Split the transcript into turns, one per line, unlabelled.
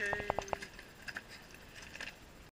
Okay.